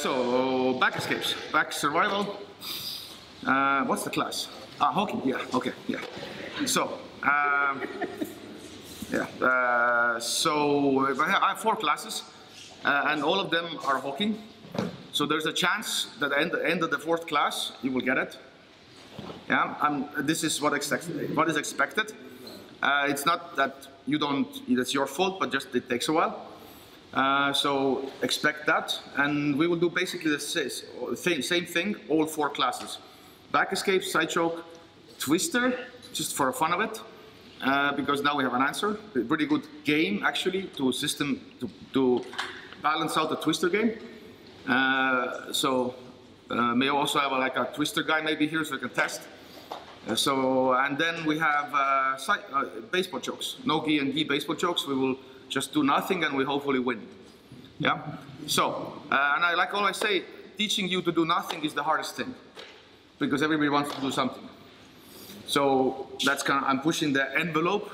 so back escapes, back survival. Uh, what's the class? Ah, hockey. Yeah. Okay. Yeah. So. Um, yeah. Uh, so I have, four classes, uh, and all of them are hawking. So there's a chance that at the end of the fourth class you will get it. Yeah. And this is what expected. What is expected. Uh, it's not that you don't. It's your fault, but just it takes a while. Uh, so expect that, and we will do basically the same, thing, all four classes. Back escape, side choke, twister, just for fun of it, uh, because now we have an answer. A pretty good game actually to system to, to balance out the twister game. Uh, so uh, may also have a, like a twister guy maybe here so we can test. Uh, so and then we have uh, baseball chokes, no gi and gi baseball chokes. We will just do nothing and we hopefully win. Yeah. So and I like always say, teaching you to do nothing is the hardest thing because everybody wants to do something. So that's kind of, I'm pushing the envelope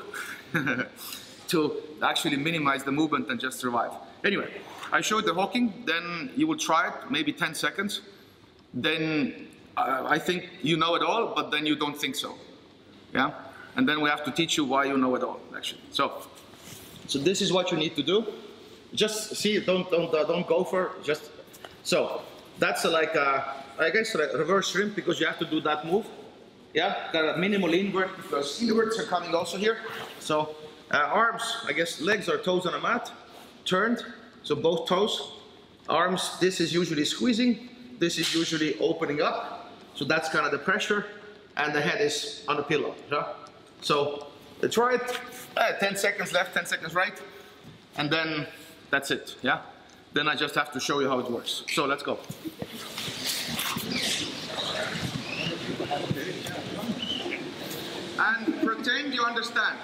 to actually minimize the movement and just survive. Anyway, I showed the hawking, then you will try it, maybe 10 seconds. Then uh, I think you know it all, but then you don't think so. Yeah? And then we have to teach you why you know it all, actually. So, so this is what you need to do. Just see, don't, don't, uh, don't go for, just, so that's like a, I guess reverse shrimp because you have to do that move. Yeah, got a minimal inward because inwards are coming also here. So uh, arms, I guess legs or toes on a mat, turned, so both toes. Arms, this is usually squeezing, this is usually opening up. So that's kind of the pressure, and the head is on the pillow. Yeah? So try it, uh, 10 seconds left, 10 seconds right, and then that's it, yeah? Then I just have to show you how it works. So let's go. and pretend you understand.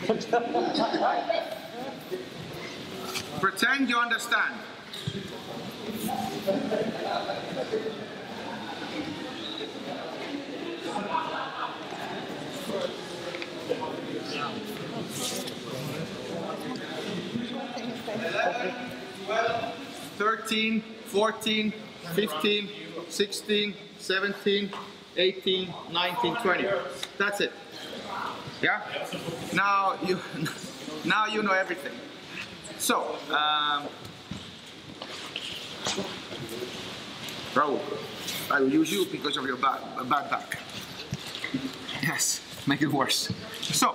pretend you understand. 13, 14, 15, 16, 17, 18, 19, 20. That's it. Yeah? Now you, now you know everything. So, um, I will use you because of your bad, bad back. Yes, make it worse. So,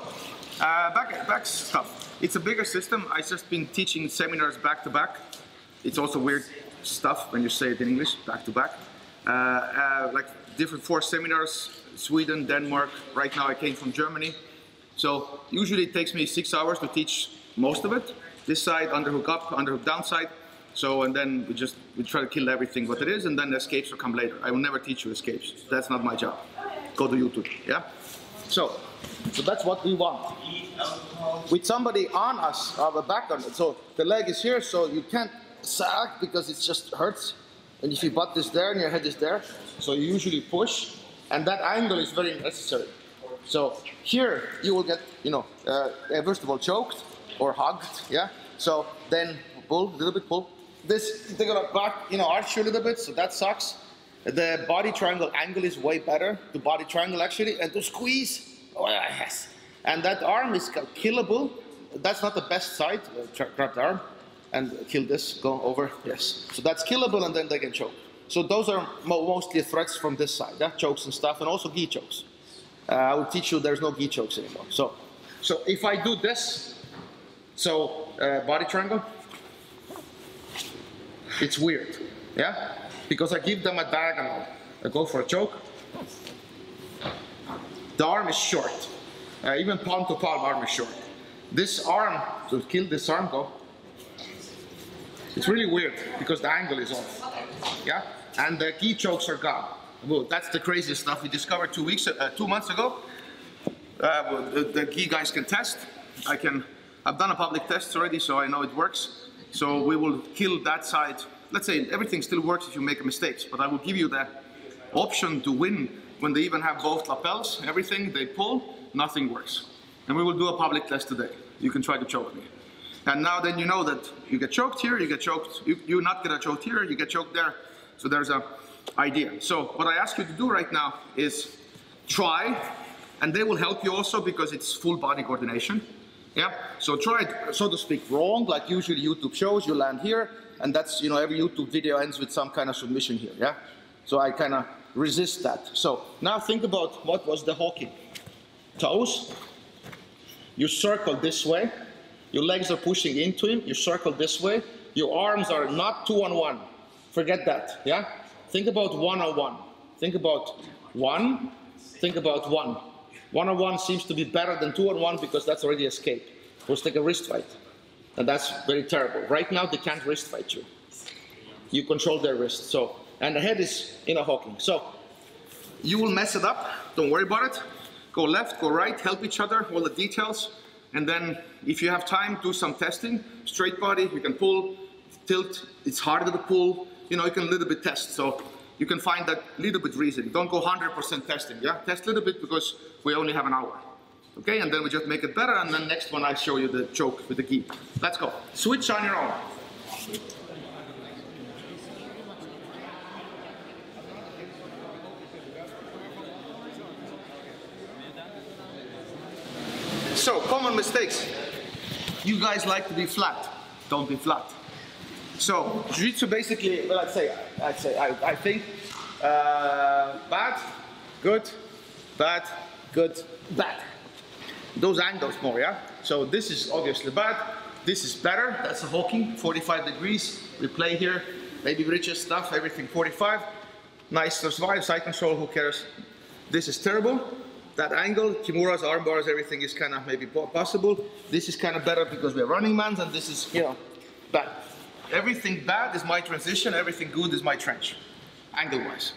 uh, back, back stuff. It's a bigger system. I've just been teaching seminars back to back. It's also weird stuff when you say it in English, back to back. Uh, uh, like different four seminars, Sweden, Denmark. Right now I came from Germany. So usually it takes me six hours to teach most of it. This side, underhook up, underhook down side. So, and then we just, we try to kill everything what it is, and then the escapes will come later. I will never teach you escapes. That's not my job. Go to YouTube, yeah? So, so that's what we want. With somebody on us, our back on it. So the leg is here, so you can't sag because it just hurts. And if your butt is there and your head is there, so you usually push, and that angle is very necessary. So here you will get, you know, uh, first of all choked or hugged, yeah. So then pull, a little bit pull. This they're gonna back, you know, arch you a little bit, so that sucks. The body triangle angle is way better. The body triangle actually, and to squeeze, oh yes. And that arm is killable. That's not the best side. Uh, the arm and kill this, go over, yes. So that's killable and then they can choke. So those are mo mostly threats from this side, yeah? chokes and stuff, and also gi chokes. Uh, I will teach you there's no gi chokes anymore. So, so if I do this, so uh, body triangle, it's weird, yeah? Because I give them a diagonal. I go for a choke. The arm is short. Uh, even palm to palm arm is short. This arm, to kill this arm go, it's really weird because the angle is off. Yeah? And the gi chokes are gone. Well, that's the craziest stuff we discovered two weeks, uh, two months ago. Uh, the, the gi guys can test. I can, I've done a public test already, so I know it works. So we will kill that side. Let's say everything still works if you make a mistakes, but I will give you the option to win when they even have both lapels, everything, they pull, nothing works. And we will do a public test today. You can try to choke me. And now then you know that you get choked here, you get choked, you, you not get choked here, you get choked there. So there's a idea. So what I ask you to do right now is try, and they will help you also because it's full body coordination. Yeah, so try it, so to speak, wrong, like usually YouTube shows, you land here, and that's, you know, every YouTube video ends with some kind of submission here, yeah? So I kind of resist that. So now think about what was the hawking. Toes, you circle this way, your legs are pushing into him, you circle this way, your arms are not two on one. Forget that, yeah? Think about one on one. Think about one, think about one. One on one seems to be better than two on one because that's already escape. Let's take a wrist fight. And that's very terrible. Right now they can't wrist fight you. You control their wrist. So and the head is in a hawking. So you will mess it up. Don't worry about it. Go left, go right, help each other, all the details. And then if you have time, do some testing. Straight body, you can pull, tilt, it's harder to pull. You know, you can a little bit test. So you can find that little bit reason. Don't go 100% testing, yeah? Test a little bit because we only have an hour. Okay, and then we just make it better, and then next one I show you the choke with the gi. Let's go. Switch on your own. So, common mistakes. You guys like to be flat. Don't be flat. So, jiu-jitsu basically, well, I'd say, I'd say, I, I think, uh, bad, good, bad, good, bad. Those angles more, yeah? So this is obviously bad. This is better. That's a hawking, 45 degrees. We play here, maybe riches stuff, everything 45. Nice survive, side control, who cares? This is terrible. That angle, Kimuras, arm bars, everything is kind of maybe possible. This is kind of better because we're running mans and this is, you know, bad. Everything bad is my transition, everything good is my trench, angle-wise.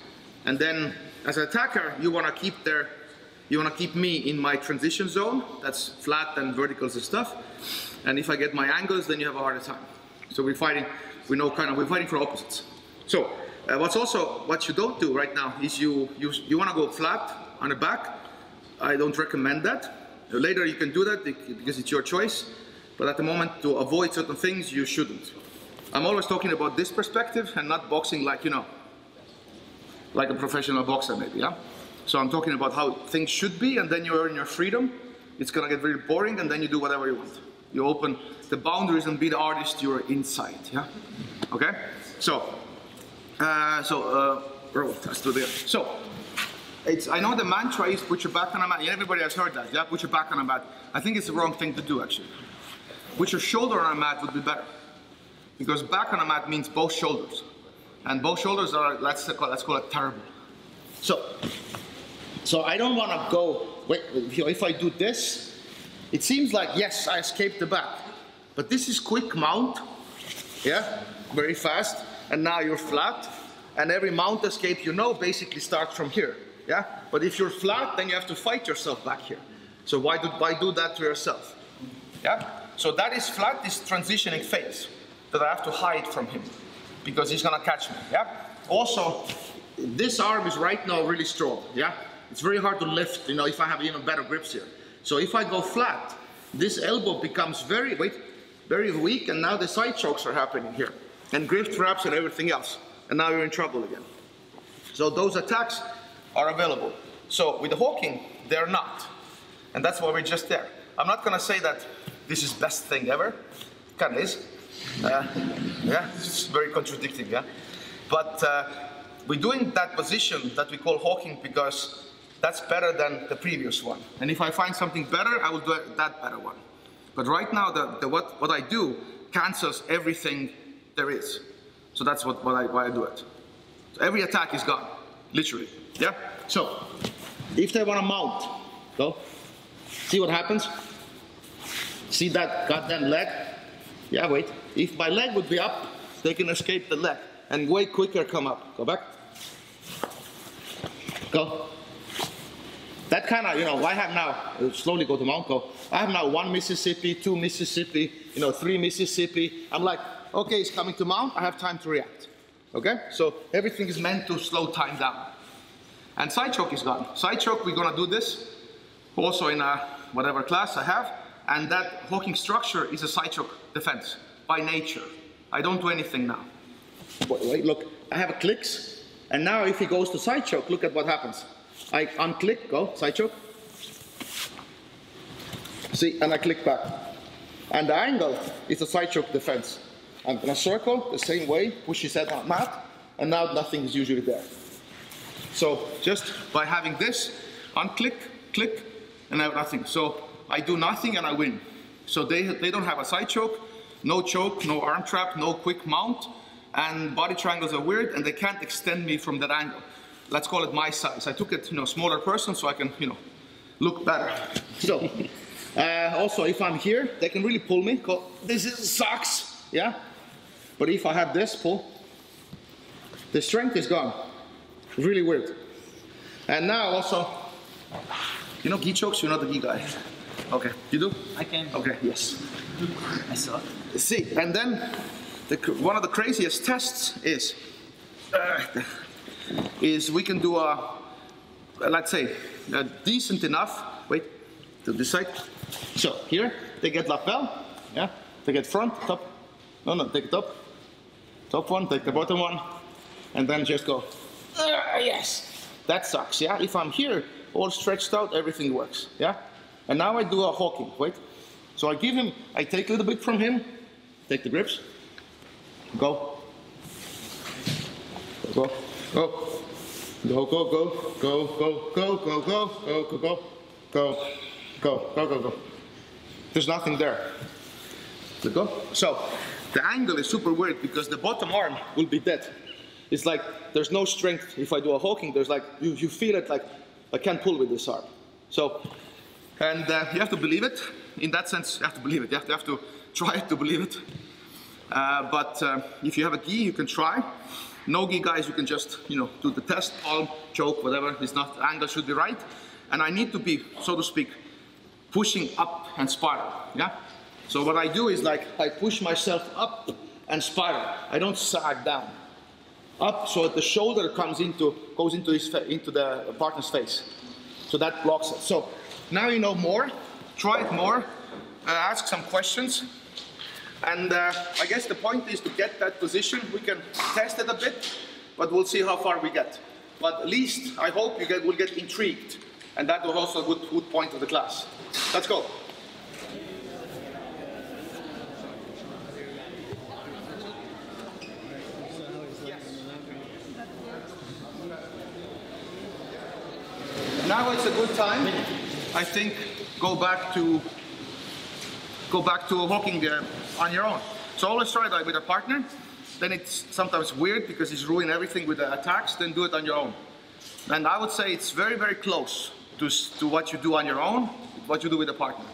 And then as an attacker, you want to keep there, you want to keep me in my transition zone, that's flat and verticals and stuff. And if I get my angles, then you have a harder time. So we're fighting, we know kind of, we're fighting for opposites. So uh, what's also, what you don't do right now is you, you, you want to go flat on the back. I don't recommend that. Later you can do that because it's your choice. But at the moment, to avoid certain things, you shouldn't. I'm always talking about this perspective and not boxing like, you know, like a professional boxer maybe, yeah? So I'm talking about how things should be and then you earn your freedom. It's gonna get very boring and then you do whatever you want. You open the boundaries and be the artist you're inside, yeah? Okay? So, uh, so, uh, this. So, it's, I know the mantra is put your back on a mat. Everybody has heard that, yeah? Put your back on a mat. I think it's the wrong thing to do actually. Put your shoulder on a mat would be better. Because back on a mat means both shoulders. And both shoulders are, let's call, let's call it terrible. So, so I don't want to go, wait, if I do this, it seems like, yes, I escaped the back. But this is quick mount, yeah, very fast. And now you're flat. And every mount escape you know basically starts from here, yeah? But if you're flat, then you have to fight yourself back here. So why do, why do that to yourself? Yeah? So that is flat, this transitioning phase that I have to hide from him because he's gonna catch me, yeah? Also, this arm is right now really strong, yeah? It's very hard to lift, you know, if I have even better grips here. So if I go flat, this elbow becomes very, wait, very weak and now the side chokes are happening here. And grip traps and everything else. And now you're in trouble again. So those attacks are available. So with the hawking, they're not. And that's why we're just there. I'm not gonna say that this is best thing ever. Kind of is. Uh, yeah, it's very contradicting, yeah? But uh, we're doing that position that we call hawking because that's better than the previous one. And if I find something better, I will do that better one. But right now, the, the, what, what I do cancels everything there is. So that's what, what I, why I do it. So every attack is gone, literally. Yeah? So, if they want to mount, go. See what happens? See that goddamn leg? Yeah, wait. If my leg would be up, they can escape the leg and way quicker come up. Go back. Go. That kind of, you know, I have now, uh, slowly go to Mount Go. I have now one Mississippi, two Mississippi, you know, three Mississippi. I'm like, okay, it's coming to Mount, I have time to react. Okay? So everything is meant to slow time down. And side choke is gone. Side choke, we're gonna do this also in a, whatever class I have. And that hawking structure is a side choke defense by nature. I don't do anything now. Wait, wait, look, I have a clicks, and now if he goes to side choke, look at what happens. I unclick, go, side choke. See, and I click back. And the angle is a side choke defense. I'm gonna circle the same way, push his head on mat, and now nothing is usually there. So just by having this, unclick, click, and I have nothing. So I do nothing and I win. So they, they don't have a side choke, no choke, no arm trap, no quick mount, and body triangles are weird and they can't extend me from that angle. Let's call it my size. I took it, you know, smaller person so I can, you know, look better. So, uh, also if I'm here, they can really pull me. This is, sucks, yeah? But if I have this pull, the strength is gone. Really weird. And now also, you know gi chokes, you're not the gi guy. Okay, you do? I can. Okay, yes. I saw. See, and then the, one of the craziest tests is, uh, is we can do a, let's say, a decent enough, wait, to this side. So here, they get lapel, yeah, they get front, top, no, no, take top, top one, take the bottom one, and then just go, uh, yes, that sucks, yeah? If I'm here, all stretched out, everything works, yeah? And now I do a hawking, wait. So I give him, I take a little bit from him, take the grips, go, go, go, go, go, go, go, go, go, go, go, go, go, go, go, go, go, go, go. There's nothing there. Let go. So the angle is super weird because the bottom arm will be dead. It's like there's no strength. If I do a hawking, there's like, you, you feel it like I can't pull with this arm. So, and uh, you have to believe it. In that sense, you have to believe it. You have to, have to try to believe it. Uh, but uh, if you have a gi, you can try. No gi guys, you can just, you know, do the test, palm, choke, whatever. It's not, angle should be right. And I need to be, so to speak, pushing up and spiral, yeah? So what I do is like, I push myself up and spiral. I don't sag down. Up so that the shoulder comes into, goes into, his into the partner's face. So that blocks it. So now you know more, try it more, uh, ask some questions. And uh, I guess the point is to get that position. We can test it a bit, but we'll see how far we get. But at least I hope you get, will get intrigued. And that was also a good, good point of the class. Let's go. Now it's a good time, I think, go back to go back to hawking uh, on your own. So always try that with a partner. Then it's sometimes weird because it's ruining everything with the attacks. Then do it on your own. And I would say it's very, very close to, to what you do on your own, what you do with a partner.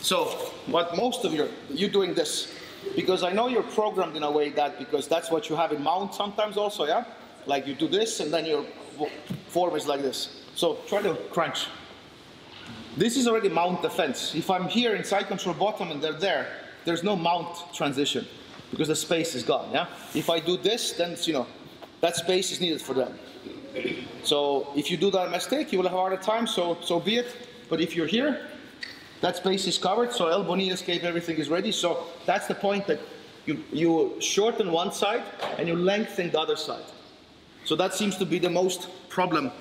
So what most of you, you're doing this, because I know you're programmed in a way that, because that's what you have in mount sometimes also, yeah? Like you do this and then your form is like this. So try to crunch. This is already mount defense. If I'm here in side control bottom and they're there, there's no mount transition because the space is gone, yeah? If I do this, then, you know, that space is needed for them. So if you do that mistake, you will have a harder time, so, so be it. But if you're here, that space is covered, so elbow, knee escape, everything is ready. So that's the point that you, you shorten one side and you lengthen the other side. So that seems to be the most problem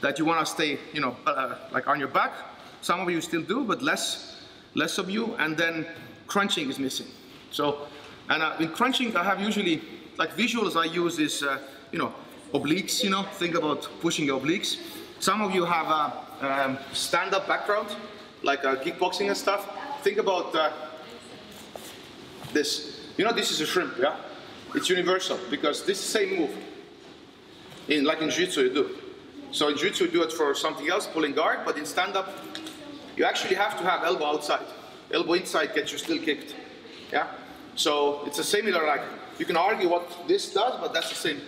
that you want to stay, you know, uh, like on your back. Some of you still do, but less, less of you. And then crunching is missing. So, and uh, in crunching, I have usually, like visuals I use is, uh, you know, obliques, you know, think about pushing your obliques. Some of you have a um, stand-up background, like uh, kickboxing and stuff. Think about uh, this. You know, this is a shrimp, yeah? It's universal because this same move, in like in jiu-jitsu you do. So in jiu-jitsu do it for something else, pulling guard, but in stand-up, you actually have to have elbow outside. Elbow inside gets you still kicked, yeah? So it's a similar, like, you can argue what this does, but that's the same,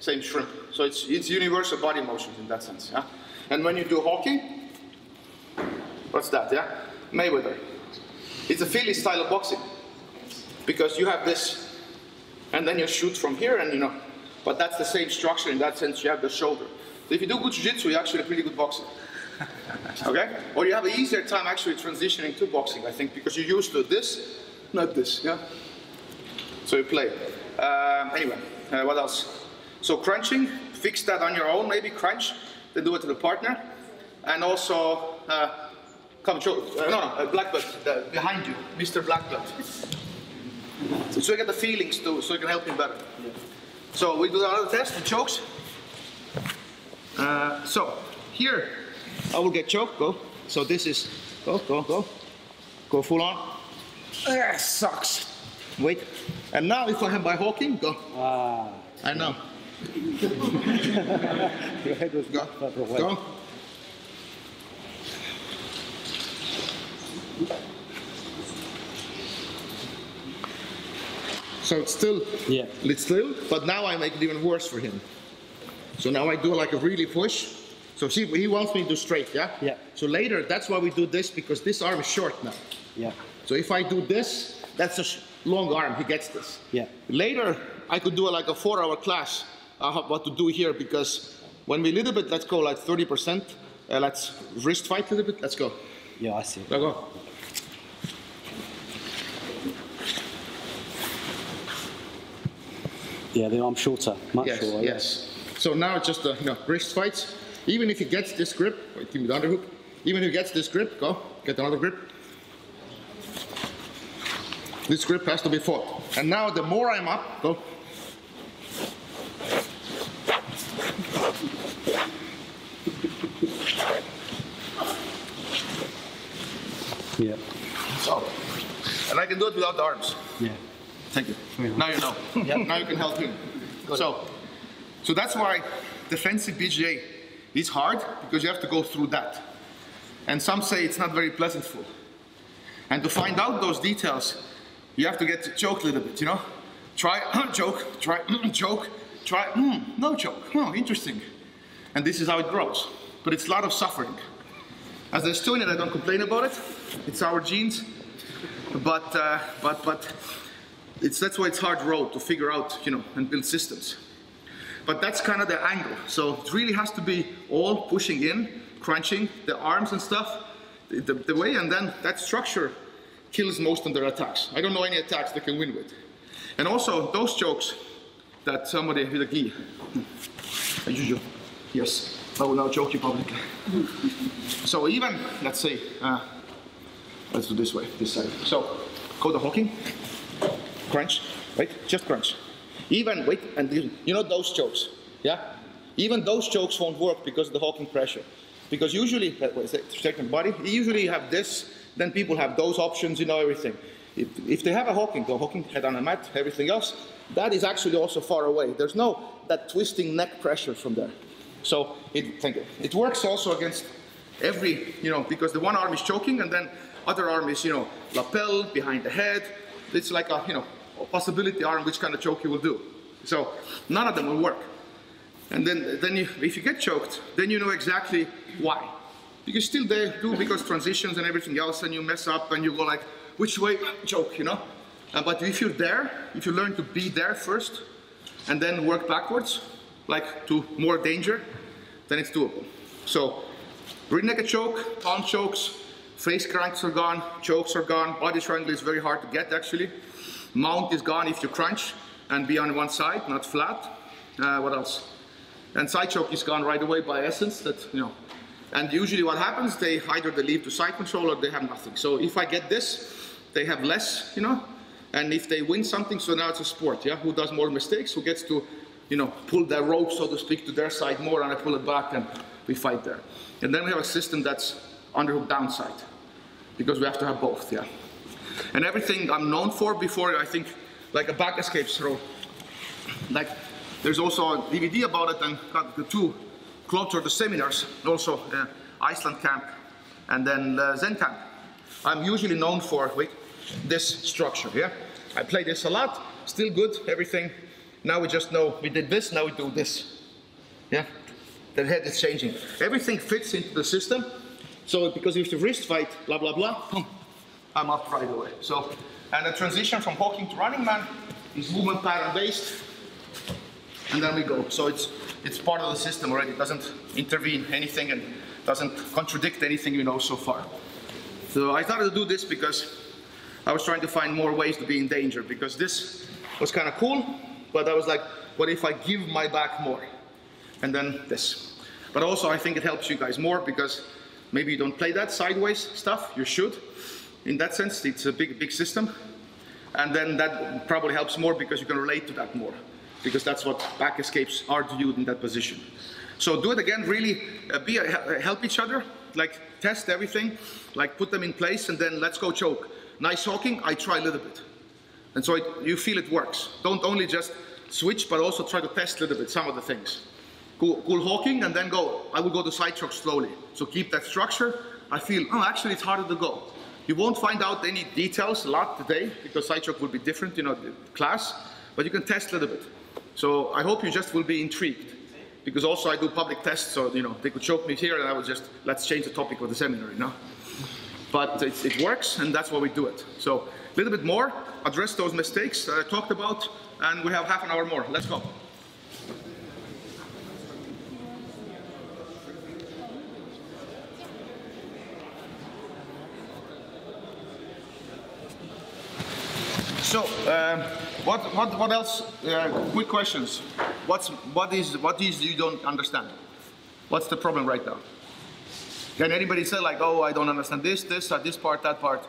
same shrimp. So it's, it's universal body motions in that sense, yeah? And when you do hawking, what's that, yeah? Mayweather. It's a Philly style of boxing. Because you have this, and then you shoot from here, and you know, but that's the same structure in that sense, you have the shoulder. So if you do good jiu-jitsu, you're actually a pretty good boxer. Okay? Or you have an easier time actually transitioning to boxing, I think, because you're used to this, not this, yeah? So you play. Um, anyway, uh, what else? So crunching, fix that on your own, maybe crunch, then do it to the partner. And also, uh, come show, uh, no, no, uh, black belt, uh, behind you, Mr. Black Belt. So, so you get the feelings too, so you can help him better. Yeah. So we do another test, the chokes. Uh, so here, I will get choked, go. So this is, go, go, go. Go full on. Ah, sucks. Wait. And now if I have my hawking, go. Ah, I know. your head was Go. Go. So it's still, Yeah. it's still, but now I make it even worse for him. So now I do like a really push. So see, he wants me to do straight, yeah? Yeah. So later, that's why we do this because this arm is short now. Yeah. So if I do this, that's a long arm, he gets this. Yeah. Later, I could do like a four hour class, uh, what to do here, because when we little bit, let's go like 30%, uh, let's wrist fight a little bit, let's go. Yeah, I see. Now go. Yeah, the arm's shorter, much Yes, shorter. yes. So now it's just uh, you know, wrist fights. Even if he gets this grip, wait, give me the underhook. Even if he gets this grip, go, get another grip. This grip has to be fought. And now the more I'm up, go. Yeah. So, and I can do it without the arms. Yeah. Thank you. Yeah. Now you know. yeah. Now you can help him. So, so that's why defensive BJJ is hard because you have to go through that. And some say it's not very pleasantful. And to find out those details, you have to get to choke a little bit, you know? Try choke, try choke, try mm, no choke. Oh, interesting. And this is how it grows. But it's a lot of suffering. As a Estonian, I don't complain about it. It's our genes. But, uh, but, but it's, that's why it's hard road to figure out, you know, and build systems. But that's kind of the angle. So it really has to be all pushing in, crunching, the arms and stuff, the, the, the way, and then that structure kills most of their attacks. I don't know any attacks they can win with. And also those chokes that somebody with a gi. Yes, I will now joke you publicly. so even, let's say, uh, let's do this way, this side. So, go to hawking, crunch, right? just crunch. Even, wait, and you know those chokes, yeah? Even those chokes won't work because of the hawking pressure. Because usually, uh, second body, usually you have this, then people have those options, you know, everything. If, if they have a hawking, the hawking head on a mat, everything else, that is actually also far away. There's no, that twisting neck pressure from there. So, it, thank you. It works also against every, you know, because the one arm is choking and then other arm is, you know, lapel, behind the head. It's like a, you know, a are arm which kind of choke you will do. So none of them will work. And then, then you, if you get choked, then you know exactly why. Because still they do because transitions and everything else and you mess up and you go like, which way, choke, you know? Uh, but if you're there, if you learn to be there first and then work backwards, like to more danger, then it's doable. So rear naked choke, palm chokes, face cranks are gone, chokes are gone, body triangle is very hard to get actually. Mount is gone if you crunch and be on one side, not flat. Uh, what else? And side choke is gone right away by essence. That you know. And usually what happens, they either they leave to side control or they have nothing. So if I get this, they have less, you know. And if they win something, so now it's a sport, yeah. Who does more mistakes? Who gets to, you know, pull their rope, so to speak, to their side more, and I pull it back, and we fight there. And then we have a system that's underhook downside, because we have to have both, yeah. And everything I'm known for before, I think, like a back escape throw. Like, there's also a DVD about it and got the two closer the seminars, also uh, Iceland camp and then uh, Zen camp. I'm usually known for, wait, this structure, yeah? I play this a lot, still good, everything. Now we just know we did this, now we do this. Yeah? The head is changing. Everything fits into the system. So because if you wrist fight, blah, blah, blah, I'm up right away. So, and the transition from hawking to running man is movement pattern based, and then we go. So it's it's part of the system already. It doesn't intervene anything, and doesn't contradict anything you know so far. So I started to do this because I was trying to find more ways to be in danger because this was kind of cool, but I was like, what if I give my back more? And then this. But also I think it helps you guys more because maybe you don't play that sideways stuff, you should. In that sense, it's a big, big system. And then that probably helps more because you can relate to that more because that's what back escapes are to you in that position. So do it again, really uh, be, uh, help each other, like test everything, like put them in place and then let's go choke. Nice hawking, I try a little bit. And so it, you feel it works. Don't only just switch, but also try to test a little bit some of the things. Cool, cool hawking and then go, I will go to side choke slowly. So keep that structure. I feel, oh, actually it's harder to go. You won't find out any details a lot today because side choke will be different, you know, class, but you can test a little bit. So I hope you just will be intrigued because also I do public tests, so you know they could choke me here, and I will just let's change the topic of the seminar, you know. But it, it works, and that's why we do it. So a little bit more, address those mistakes I talked about, and we have half an hour more. Let's go. So, um, what, what, what else? Uh, quick questions. What's, what is, what is you don't understand? What's the problem right now? Can anybody say like, oh, I don't understand this, this, uh, this part, that part?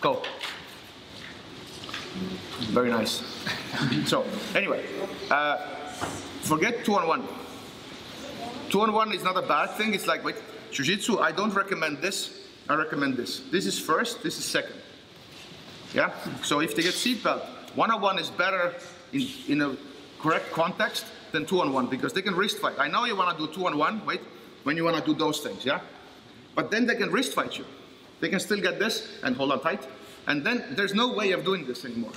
Go. Very nice. so, anyway, uh, forget two on one. Two on one is not a bad thing. It's like, wait, Jiu-Jitsu, I don't recommend this. I recommend this. This is first, this is second. Yeah? So if they get seatbelt, one-on-one is better in, in a correct context than two-on-one because they can wrist fight. I know you want to do two-on-one, wait, when you want to do those things, yeah? But then they can wrist fight you. They can still get this and hold on tight. And then there's no way of doing this anymore.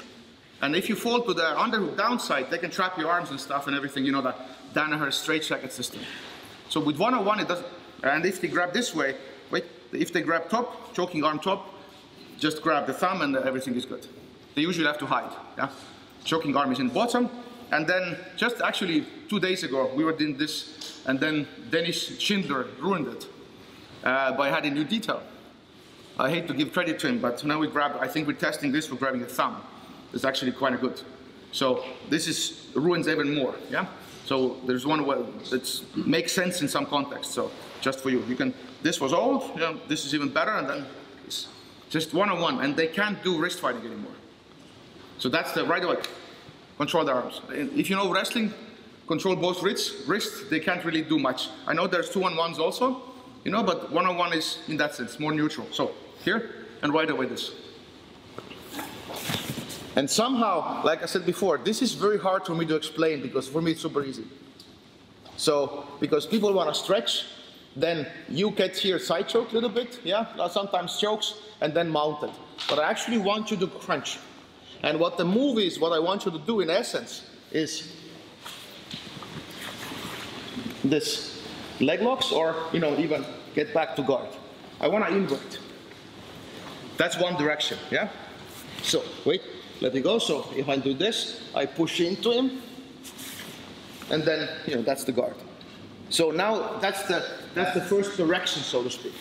And if you fall to the underhook downside, they can trap your arms and stuff and everything, you know, that Danaher straight jacket system. So with one-on-one, it doesn't, and if they grab this way, wait, if they grab top, choking arm top, just grab the thumb and everything is good. They usually have to hide, yeah? Choking arm is in bottom, and then just actually two days ago, we were doing this, and then Dennis Schindler ruined it uh, by adding new detail. I hate to give credit to him, but now we grab, I think we're testing this for grabbing the thumb. It's actually quite good. So this is ruins even more, yeah? So there's one way that makes sense in some context. So just for you, you can, this was old, yeah, this is even better, and then. Just one-on-one, and they can't do wrist fighting anymore. So that's the right away. Control the arms. If you know wrestling, control both wrists. wrist, they can't really do much. I know there's two-on-ones also, you know, but one-on-one is in that sense more neutral. So here and right away this. And somehow, like I said before, this is very hard for me to explain because for me it's super easy. So because people want to stretch, then you get here side choke a little bit, yeah, uh, sometimes chokes, and then mounted. But I actually want you to crunch. And what the move is, what I want you to do in essence, is this leg locks or, you know, even get back to guard. I want to invert. That's one direction, yeah? So, wait, let it go. So if I do this, I push into him, and then, you know, that's the guard. So now that's the, that's the first direction, so to speak.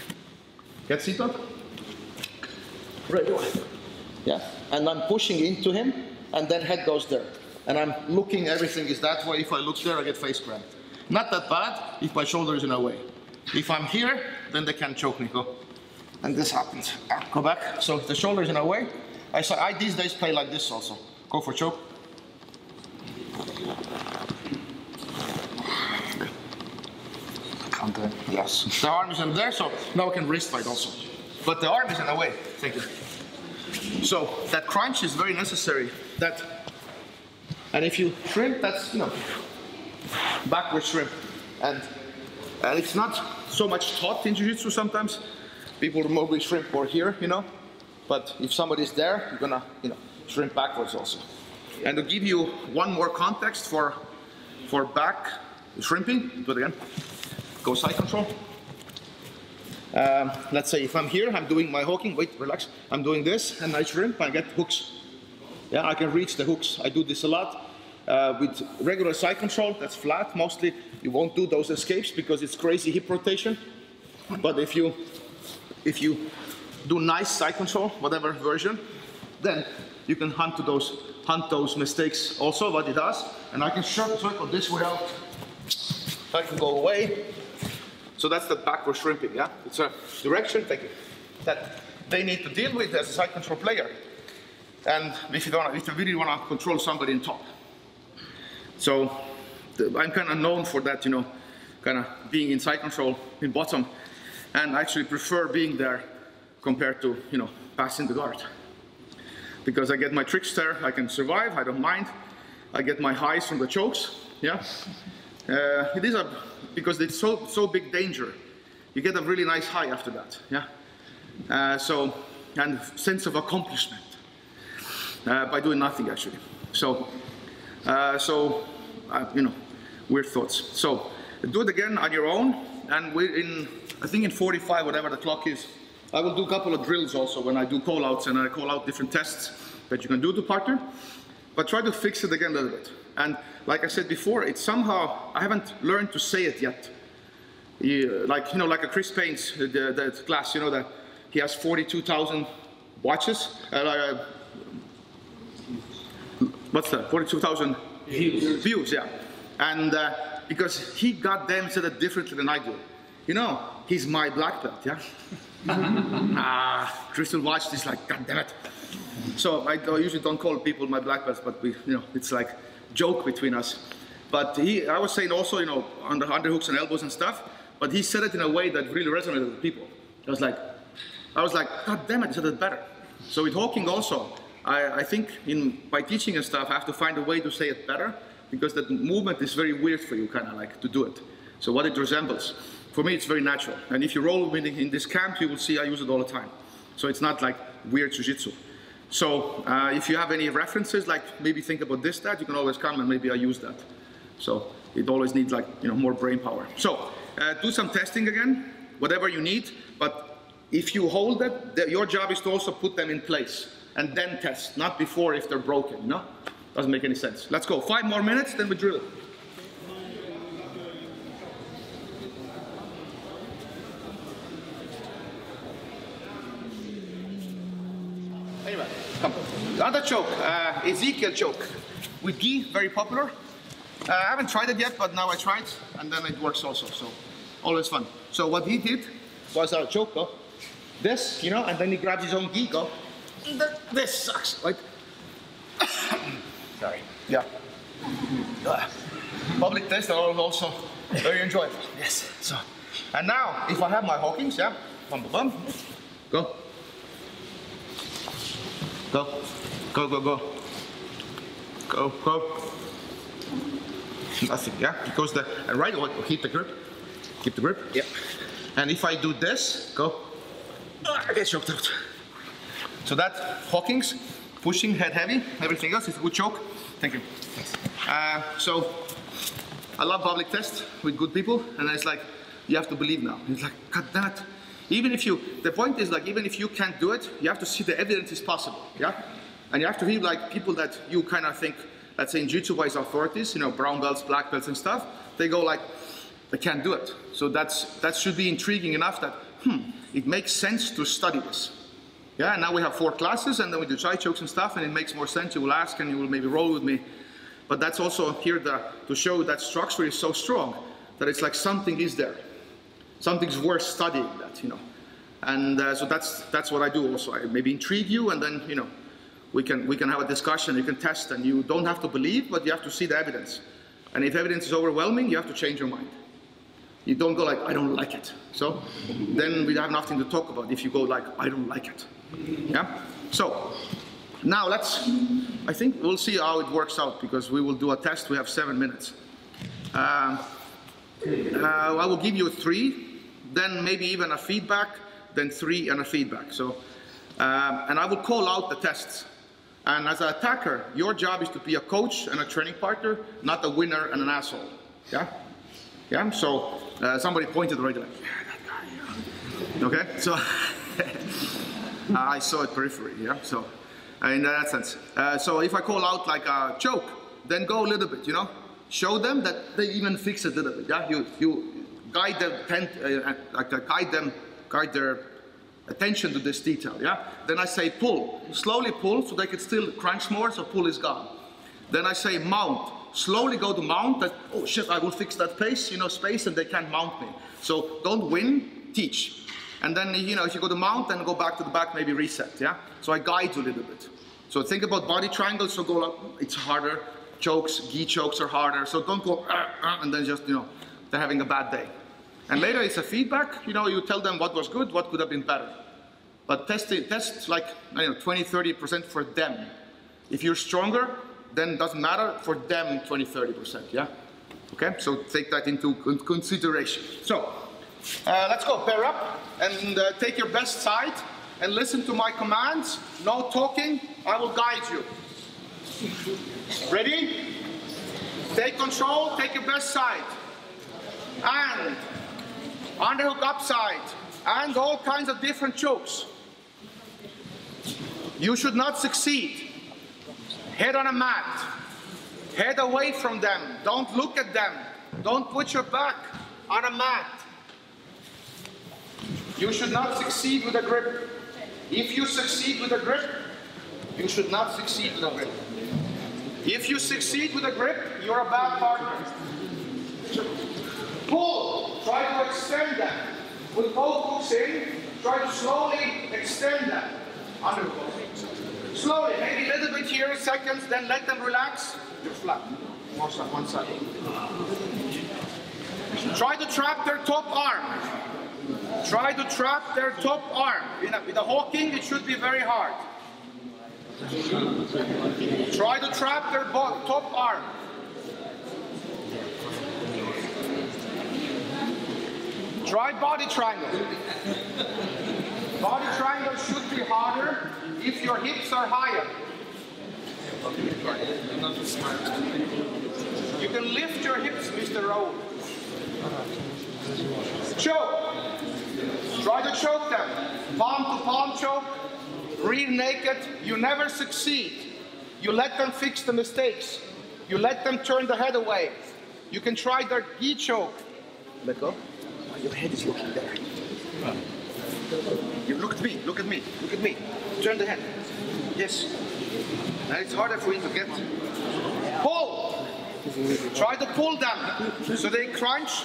Get seatbelt? Right. Yeah, and I'm pushing into him, and then head goes there. And I'm looking, everything is that way. If I look there, I get face grabbed. Not that bad if my shoulder is in a way. If I'm here, then they can choke me. Go. And this happens. Ah, go back. So if the shoulder is in a way, I, I these days play like this also. Go for choke. Counter. Yes. The arm is in there, so now I can wrist fight also. But the arm is in the way. Thank you. So that crunch is very necessary. That, and if you shrimp, that's you know, backward shrimp, and and it's not so much taught in jiu-jitsu sometimes. People mostly shrimp or here, you know, but if somebody's there, you're gonna you know shrimp backwards also. And to give you one more context for for back shrimping, do it again. Go side control. Um, let's say if I'm here, I'm doing my hawking, wait, relax. I'm doing this and I shrimp, I get hooks. Yeah, I can reach the hooks. I do this a lot. Uh, with regular side control, that's flat mostly. You won't do those escapes because it's crazy hip rotation. But if you, if you do nice side control, whatever version, then you can hunt to those, hunt those mistakes also, what it does. And I can short circle this way out. I can go away. So that's the backward shrimping, yeah? It's a direction, you, that they need to deal with as a side control player. And if you, don't, if you really want to control somebody in top. So I'm kind of known for that, you know, kind of being in side control in bottom, and I actually prefer being there compared to, you know, passing the guard. Because I get my tricks there, I can survive, I don't mind. I get my highs from the chokes, yeah. Uh, it is a, because it's so, so big danger. You get a really nice high after that, yeah. Uh, so, and sense of accomplishment uh, by doing nothing actually. So, uh, so, uh, you know, weird thoughts. So, do it again on your own, and we're in, I think in 45, whatever the clock is, I will do a couple of drills also when I do call outs and I call out different tests that you can do to partner, but try to fix it again a little bit. And like I said before, it's somehow, I haven't learned to say it yet. You, like, you know, like a Chris Payne's the, the class, you know, that he has 42,000 watches, uh, what's that, 42,000 Views. views, yeah. And uh, because he got them said it differently than I do. You know, he's my black belt, yeah? ah, Crystal watched this like, God damn it. So I usually don't call people my black belts, but we, you know, it's like joke between us. But he, I was saying also, you know, under underhooks and elbows and stuff, but he said it in a way that really resonated with people. I was like, I was like, God damn it, he said it better. So with Hawking also, I, I think in by teaching and stuff, I have to find a way to say it better because that movement is very weird for you, kind of like to do it. So what it resembles, for me, it's very natural. And if you roll with me in this camp, you will see I use it all the time. So it's not like weird jujitsu. So uh, if you have any references, like maybe think about this, that, you can always come and maybe I use that. So it always needs like, you know, more brain power. So uh, do some testing again, whatever you need, but if you hold it, the, your job is to also put them in place and then test, not before if they're broken, no? Doesn't make any sense. Let's go, five more minutes, then we drill. Anyway, come. The other choke, uh, Ezekiel choke. With gi, very popular. Uh, I haven't tried it yet, but now I tried, and then it works also, so always fun. So what he did was our choke, go. This, you know, and then he grabs his own gi, go. This sucks, right? Sorry. Yeah. Public test are also very enjoyable. Yes. So, and now, if I have my hawking, yeah, bum bum bum, go. Go. Go, go, go. Go, go. Nothing, yeah? Because the, and right, away, keep the grip. Keep the grip, yeah. And if I do this, go. Ah, I get choked out. So that, hawking, pushing, head heavy, everything else is a good choke. Thank you. Uh, so, I love public tests with good people, and it's like, you have to believe now. It's like, God damn it. Even if you, the point is like, even if you can't do it, you have to see the evidence is possible, yeah? And you have to be like people that you kind of think, let's say in jiu-jitsu-wise authorities, you know, brown belts, black belts and stuff, they go like, they can't do it. So that's, that should be intriguing enough that, hmm, it makes sense to study this. Yeah, and now we have four classes and then we do side chokes and stuff and it makes more sense. You will ask and you will maybe roll with me. But that's also here the, to show that structure is so strong that it's like something is there. Something's worth studying that, you know. And uh, so that's, that's what I do also. I maybe intrigue you and then, you know, we can, we can have a discussion, you can test and you don't have to believe, but you have to see the evidence. And if evidence is overwhelming, you have to change your mind. You don't go like, I don't like it. So then we have nothing to talk about if you go like, I don't like it. Yeah? So now let's, I think we'll see how it works out because we will do a test. We have seven minutes. Um, uh, I will give you three, then maybe even a feedback, then three and a feedback. So, um, and I will call out the tests. And as an attacker, your job is to be a coach and a training partner, not a winner and an asshole. Yeah? Yeah? So uh, somebody pointed right like, yeah, that guy. Okay? So I saw it periphery. Yeah? So in that sense. Uh, so if I call out like a choke, then go a little bit, you know? Show them that they even fix it a little bit. Yeah? You, you guide them, tent, uh, like uh, guide them, guide their attention to this detail. Yeah. Then I say pull, slowly pull, so they can still crunch more. So pull is gone. Then I say mount, slowly go to mount. That oh shit, I will fix that pace, you know, space, and they can't mount me. So don't win, teach. And then you know, if you go to mount, then go back to the back, maybe reset. Yeah. So I guide you a little bit. So think about body triangles. So go up, it's harder. Chokes, gi chokes are harder. So don't go uh, uh, and then just you know they're having a bad day. And later it's a feedback. You know, you tell them what was good, what could have been better. But test it, test like you know 20, 30 percent for them. If you're stronger, then it doesn't matter for them 20, 30 percent. Yeah. Okay. So take that into consideration. So uh, let's go. Pair up and uh, take your best side and listen to my commands. No talking. I will guide you. Ready? Take control. Take your best side. And underhook upside. And all kinds of different chokes. You should not succeed. Head on a mat. Head away from them. Don't look at them. Don't put your back on a mat. You should not succeed with a grip. If you succeed with a grip, you should not succeed with a grip. If you succeed with a grip, you're a bad partner. Pull, try to extend them. With both hooks in, try to slowly extend them. Under Slowly, maybe a little bit here, seconds, then let them relax. You're flat. More side, one side. Try to trap their top arm. Try to trap their top arm. With a hawking, it should be very hard. Try to trap their top arm. Try body triangle. Body triangle should be harder if your hips are higher. You can lift your hips, Mr. Rowe. Choke. Try to choke them. Palm to palm choke. Rear naked. You never succeed. You let them fix the mistakes. You let them turn the head away. You can try their gi choke. Let go. Your head is looking there. You look at me, look at me, look at me. Turn the head. Yes. Now it's harder for you to get. Pull! Try to pull them so they crunch.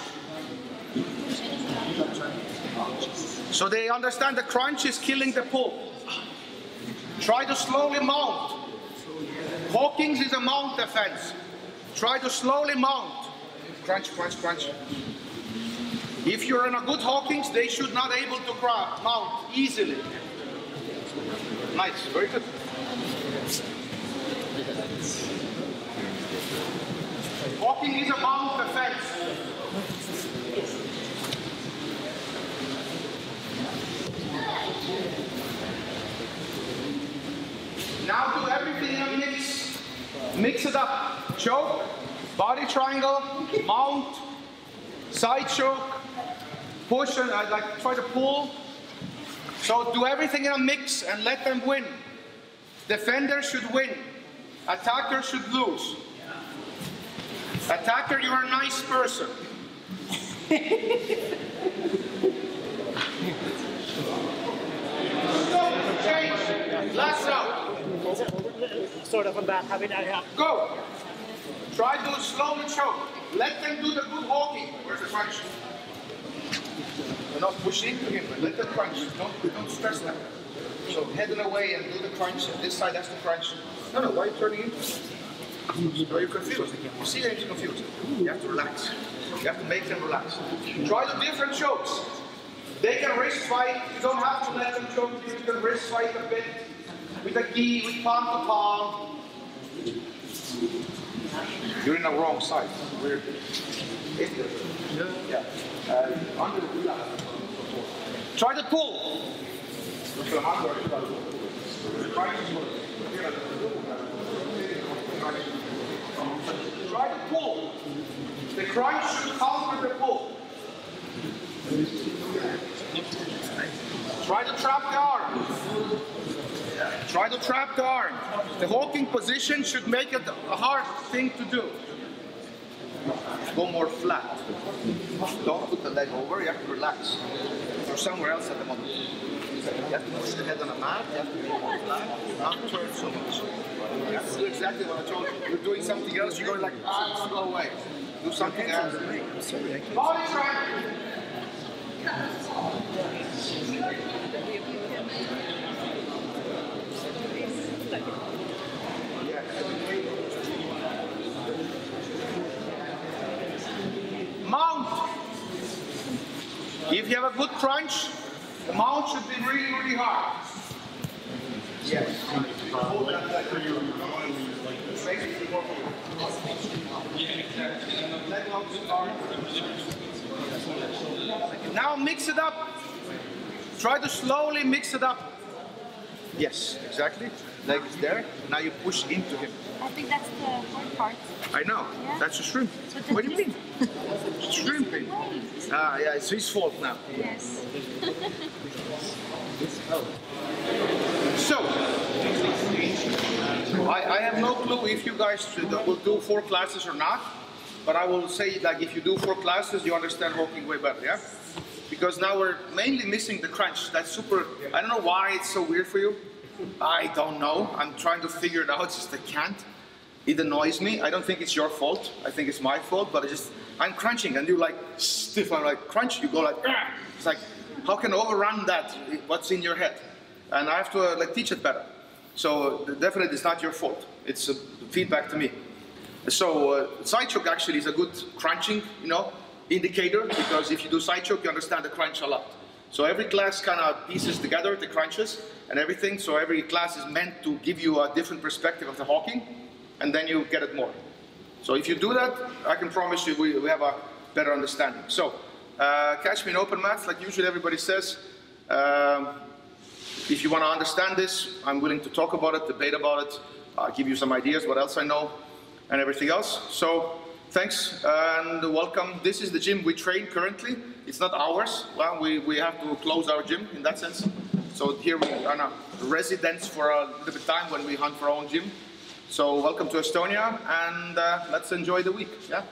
So they understand the crunch is killing the pull. Try to slowly mount. Hawking is a mount defense. Try to slowly mount. Crunch, crunch, crunch. If you're in a good hawking, they should not able to mount easily. Nice, very good. Hawking is a mount defense. Now do everything in a mix. Mix it up. Choke, body triangle, mount, side choke, push and I like try to pull. So do everything in a mix and let them win. Defender should win. Attacker should lose. Attacker, you're a nice person. Stop! Change. Last out. Sort of a bad habit I have. Go. Try to slowly choke. Let them do the good hawking. Where's the crunch? You're not pushing into him, but let them crunch. Don't, don't stress them. So head away and do the crunch. This side has to crunch. No, no, why are you turning into Are you confused? You see that he's confused. You have to relax. You have to make them relax. Try the different chokes. They can wrist fight. You don't have to let them choke you. You can wrist fight a bit with a gi, with palm to palm. You're in the wrong side. Weird. Yeah. Uh, Try to pull. Try to pull. The crunch should counter the pull. Try to trap the arm. Try to trap the arm. The hawking position should make it a hard thing to do. Go more flat. Don't put the leg over, you have to relax. You're somewhere else at the moment. You have to push the head on a mat, you have to be more flat, not turn so much. You have to do exactly what I told you. You're doing something else, you're going like, ah, slow away. Do something else. Body triangle. Mount. If you have a good crunch, the mount should be really, really hard. Yes. Hold that leg. Basically, more forward. Leg. Now mix it up. Try to slowly mix it up. Yes, exactly. Leg is there. Now you push into him. I think that's the hard part. I know. Yeah. That's a shrimp. What do you mean? Shrimping. Right. Ah, yeah, it's his fault now. Yes. So, I, I have no clue if you guys will do four classes or not, but I will say like if you do four classes, you understand hawking way better, yeah? Because now we're mainly missing the crunch. That's super, I don't know why it's so weird for you. I don't know. I'm trying to figure it out, just I can't. It annoys me. I don't think it's your fault. I think it's my fault, but I just, I'm crunching and you like stiff, I'm like crunch, you go like, "Ah." it's like, how can I overrun that? What's in your head? And I have to uh, like teach it better. So definitely it's not your fault. It's feedback to me. So uh, side choke actually is a good crunching, you know, indicator because if you do side choke, you understand the crunch a lot. So every class kind of pieces together the crunches and everything. So every class is meant to give you a different perspective of the hawking, and then you get it more. So if you do that, I can promise you we, we have a better understanding. So uh, catch me in open mats, like usually everybody says. Um, if you want to understand this, I'm willing to talk about it, debate about it, uh, give you some ideas, what else I know, and everything else. So thanks and welcome. This is the gym we train currently. It's not ours. Well, we, we have to close our gym in that sense. So here we are now residents for a little bit time when we hunt for our own gym. So welcome to Estonia and uh, let's enjoy the week. Yeah.